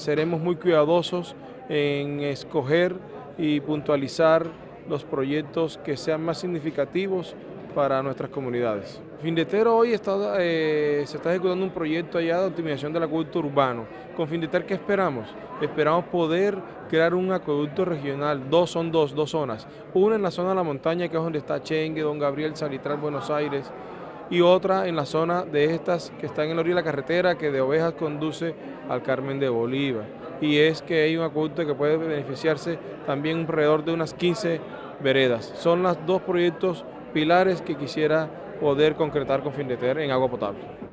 Seremos muy cuidadosos en escoger y puntualizar los proyectos que sean más significativos para nuestras comunidades. Findetero hoy eh, se está ejecutando un proyecto allá de optimización del acueducto urbano. Con Findeter, ¿qué esperamos? Esperamos poder crear un acueducto regional, dos son dos, dos zonas. Una en la zona de la montaña, que es donde está Chengue, Don Gabriel, Salitral, Buenos Aires, y otra en la zona de estas que están en la orilla de la carretera, que de Ovejas conduce al Carmen de Bolívar. Y es que hay un acueducto que puede beneficiarse también alrededor de unas 15 veredas. Son los dos proyectos pilares que quisiera poder concretar con Findeter en agua potable.